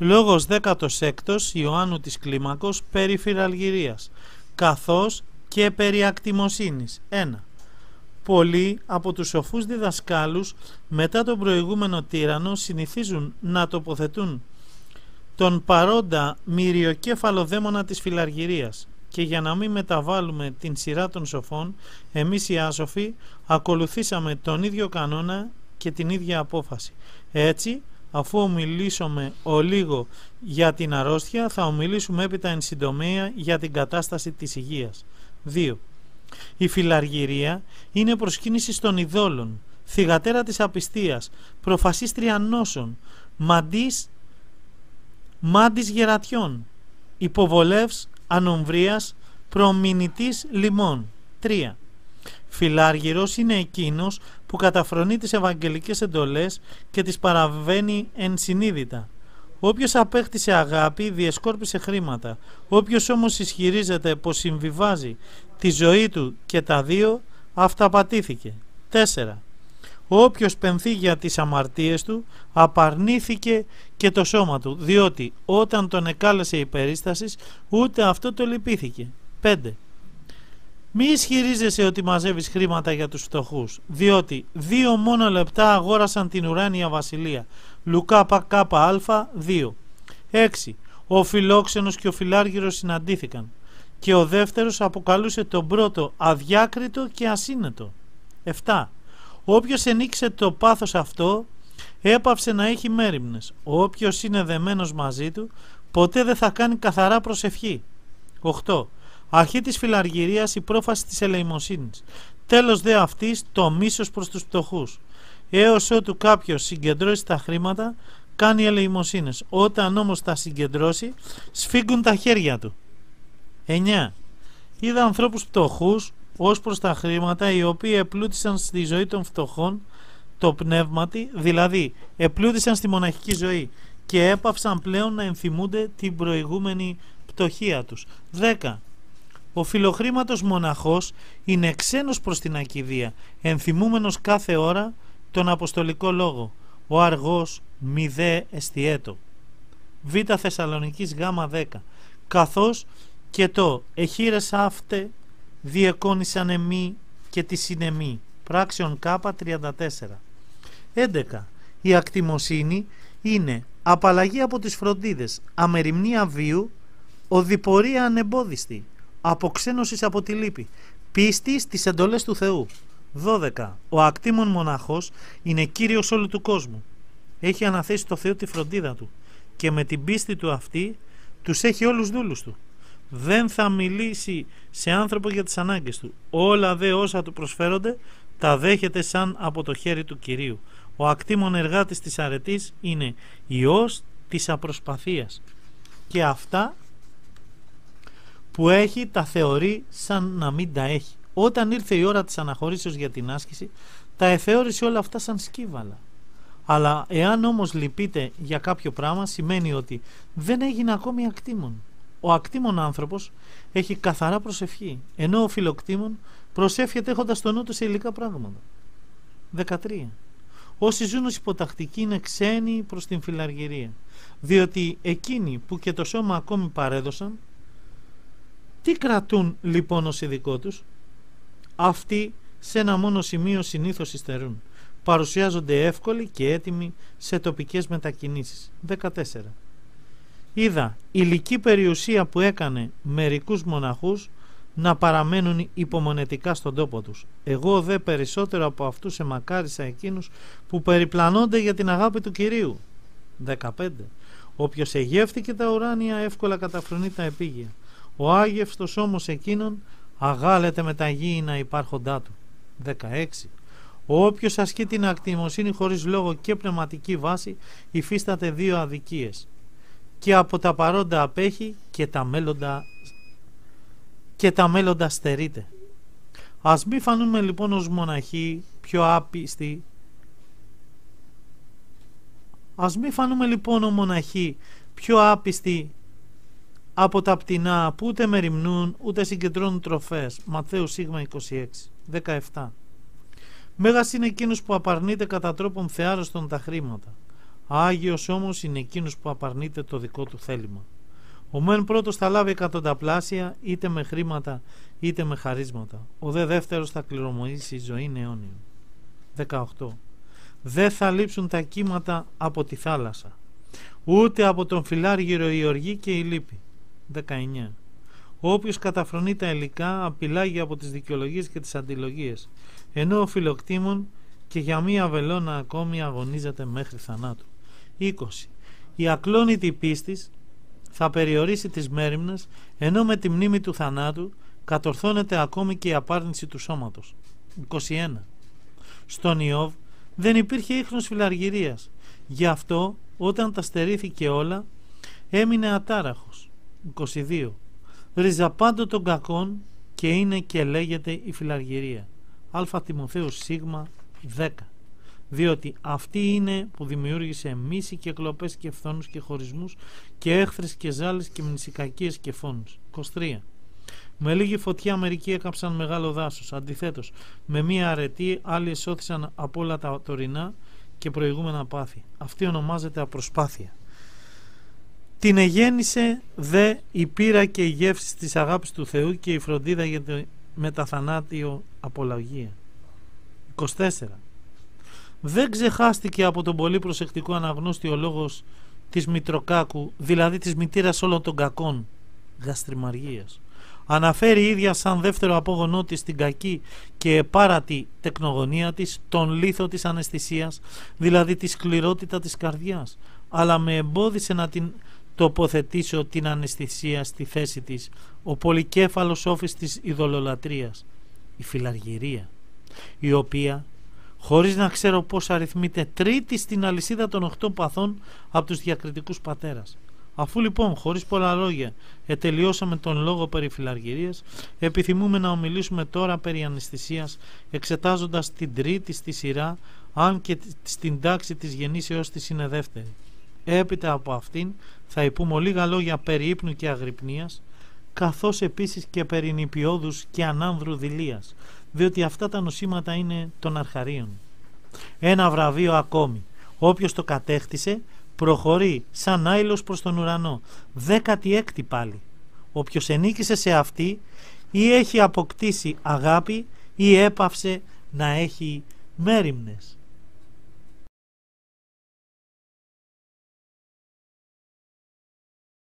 Λόγος 16 Ιωάννου της Κλίμακος περί φυραλγυρίας, καθώς και περί ακτιμοσύνης. 1. Πολλοί από τους σοφούς διδασκάλους μετά τον προηγούμενο τύρανο συνηθίζουν να τοποθετούν τον παρόντα μυριοκέφαλο δαίμονα της φιλαργυρίας και για να μην μεταβάλουμε την σειρά των σοφών, εμείς οι άσοφοι ακολουθήσαμε τον ίδιο κανόνα και την ίδια απόφαση. Έτσι, αφού ομιλήσουμε ο λίγο για την αρρώστια, θα ομιλήσουμε έπειτα εν συντομία για την κατάσταση της υγείας. 2. Η φιλαργυρία είναι προσκύνηση των ειδόλων, θυγατέρα της απιστίας, προφασίστρια νόσων, μαντής, μάντης γερατιών, υποβολεύς ανομβρίας, προμηνητής λιμών. 3. Φιλάργυρος είναι εκείνος που καταφρονεί τις ευαγγελικές εντολές και τις παραβαίνει ενσυνείδητα. Όποιος απέκτησε αγάπη διεσκόρπισε χρήματα. Όποιος όμως ισχυρίζεται πως συμβιβάζει τη ζωή του και τα δύο αυταπατήθηκε. 4. Όποιος πενθεί για τις αμαρτίες του απαρνήθηκε και το σώμα του διότι όταν τον εκάλεσε η περίστασης ούτε αυτό το λυπήθηκε. 5. Μη ισχυρίζεσαι ότι μαζεύεις χρήματα για τους φτωχούς διότι δύο μόνο λεπτά αγόρασαν την ουράνια βασιλεία. Λουκά ΚΑ 2. 6. Ο φιλόξενος και ο φιλάργυρος συναντήθηκαν και ο δεύτερος αποκαλούσε τον πρώτο αδιάκριτο και ασύνετο. 7. Όποιος ενίξε το πάθος αυτό έπαυσε να έχει μέρημνες. Όποιος είναι δεμένος μαζί του ποτέ δεν θα κάνει καθαρά προσευχή. 8. Αρχή της φιλαργυρίας η πρόφαση της ελεημοσύνης. Τέλος δε αυτής το μίσος προς τους πτωχούς. Έως ότου κάποιος συγκεντρώσει τα χρήματα κάνει ελεημοσύνες. Όταν όμως τα συγκεντρώσει σφίγγουν τα χέρια του. 9. Είδα ανθρώπους πτωχούς ως προς τα χρήματα οι οποίοι επλούτησαν στη ζωή των φτωχών το πνεύματι, δηλαδή επλούτησαν στη μοναχική ζωή και έπαυσαν πλέον να ενθυμούνται την προηγούμενη πτωχία τους. 10. Ο φιλοχρήματος μοναχός είναι ξένος προς την ακιδεία, ενθυμούμενος κάθε ώρα τον Αποστολικό Λόγο. Ο αργός μη δε εστιέτο. Β Θεσσαλονικής Γ 10. Καθώς και το εχείρες αύτε διεκόνησαν εμεί και τη συνεμή. Πράξεων Κ 34. 11. Η ακτιμοσύνη είναι απαλλαγή από τις φροντίδες, αμεριμνία βίου, οδηπορία ανεμπόδιστη, αποξένωσης από τη λύπη, πίστη στις εντολές του Θεού. 12. Ο ακτήμων μοναχός είναι κύριος όλου του κόσμου. Έχει αναθέσει το Θεό τη φροντίδα του και με την πίστη του αυτή τους έχει όλους δούλους του δεν θα μιλήσει σε άνθρωπο για τις ανάγκες του. Όλα δε όσα του προσφέρονται τα δέχεται σαν από το χέρι του Κυρίου. Ο ακτήμων εργάτης της αρετής είναι ιός της απροσπαθίας και αυτά που έχει τα θεωρεί σαν να μην τα έχει. Όταν ήρθε η ώρα της αναχωρήσεως για την άσκηση τα εθεώρησε όλα αυτά σαν σκύβαλα. Αλλά εάν όμως λυπείτε για κάποιο πράγμα σημαίνει ότι δεν έγινε ακόμη ακτήμων. Ο ακτήμων άνθρωπος έχει καθαρά προσευχή, ενώ ο φιλοκτήμων προσεύχεται έχοντας το νου του σε υλικά πράγματα. 13. Όσοι ζουν ως υποτακτικοί είναι ξένοι προς την φιλαργυρία, διότι εκείνοι που και το σώμα ακόμη παρέδωσαν, τι κρατούν λοιπόν ως ειδικό τους, αυτοί σε ένα μόνο σημείο συνήθως υστερούν. Παρουσιάζονται εύκολοι και έτοιμοι σε τοπικές μετακινήσεις. 14 είδα υλική περιουσία που έκανε μερικούς μοναχούς να παραμένουν υπομονετικά στον τόπο τους. Εγώ δε περισσότερο από αυτούς εμακάρισα εκείνους που περιπλανώνται για την αγάπη του Κυρίου. 15. Όποιος εγεύτηκε τα ουράνια εύκολα καταφρονεί τα επίγεια. Ο άγευστος όμως εκείνον αγάλεται με τα γήινα υπάρχοντά του. 16. Όποιος ασκεί την ακτιμοσύνη χωρίς λόγο και πνευματική βάση υφίσταται δύο αδικίες και από τα παρόντα απέχει και τα μέλλοντα και τα μέλλοντα στερείται. Ας μη φανούμε λοιπόν ως μοναχοί πιο άπιστοι Ας μη φανούμε λοιπόν ο μοναχοί πιο άπιστοι από τα πτηνά που ούτε μεριμνούν ούτε συγκεντρώνουν τροφές. Ματθαίου Σίγμα 26, 17. Μέγας είναι εκείνος που απαρνείται κατά τρόπον θεάρωστον τα χρήματα. Άγιος όμως είναι εκείνος που απαρνείται το δικό του θέλημα. Ο μεν πρώτος θα λάβει εκατονταπλάσια είτε με χρήματα είτε με χαρίσματα. Ο δε δεύτερος θα κληρομοήσει ζωή αιώνιων. 18. Δεν θα λείψουν τα κύματα από τη θάλασσα, ούτε από τον φυλάργυρο η οργή και η λύπη. 19. Όποιος καταφρονεί τα υλικά απειλάγει από τις δικαιολογίες και τις αντιλογίες, ενώ ο φιλοκτήμων και για μία βελόνα ακόμη αγωνίζεται μέχρι θανάτου. 20. Η ακλόνητη πίστη θα περιορίσει τις μέρημνες, ενώ με τη μνήμη του θανάτου κατορθώνεται ακόμη και η απάρνηση του σώματος. 21. Στον Ιώβ δεν υπήρχε ίχνος φιλαργυρίας. Γι' αυτό όταν τα στερήθηκε όλα έμεινε ατάραχος. 22. Ριζαπάντο των κακών και είναι και λέγεται η φιλαργυρία. Α Τιμοθέου Σίγμα 10. Διότι αυτή είναι που δημιούργησε μίση και κλοπές και φθόνους και χωρισμούς και έχθρες και ζάλες και μνησικακίες και φόνους. 23. Με λίγη φωτιά μερικοί έκαψαν μεγάλο δάσος. Αντιθέτως, με μία αρετή άλλοι εσώθησαν από όλα τα τωρινά και προηγούμενα πάθη. Αυτή ονομάζεται απροσπάθεια. Την εγέννησε δε η πείρα και η γεύση της αγάπης του Θεού και η φροντίδα για το μεταθανάτιο απολαγία. 24. Δεν ξεχάστηκε από τον πολύ προσεκτικό αναγνώστη ο λόγος της Μητροκάκου, δηλαδή της μητήρας όλων των κακών, γαστριμαργίας αναφέρει η ίδια σαν δεύτερο απόγονό της την κακή και επάρατη τεκνογωνία της, τον λίθο της αναισθησίας, δηλαδή τη σκληρότητα της καρδιάς, αλλά με εμπόδισε να την τοποθετήσω την αναισθησία στη θέση της, ο πολυκέφαλος όφης της ειδωλολατρίας, η φιλαργυρία, η οποία χωρίς να ξέρω πώς αριθμείται τρίτη στην αλυσίδα των οχτώ παθών από τους διακριτικούς πατέρας. Αφού λοιπόν, χωρίς πολλά λόγια, ετελειώσαμε τον λόγο περί φιλαργυρίας, επιθυμούμε να ομιλήσουμε τώρα περί αναισθησίας, εξετάζοντας την τρίτη στη σειρά, αν και στην τάξη της γεννήσεώς της είναι δεύτερη. Έπειτα από αυτήν θα υπούμε λίγα λόγια περί ύπνου και αγρυπνίας, καθώς επίσης και περί νηπιώδους και ανάνδρου δηλίας, διότι αυτά τα νοσήματα είναι των αρχαρίων. Ένα βραβείο ακόμη. Όποιος το κατέκτησε προχωρεί σαν άϊλος προς τον ουρανό. Δέκατη έκτη πάλι. Όποιος ενίκησε σε αυτή ή έχει αποκτήσει αγάπη ή έπαυσε να έχει μέριμνες.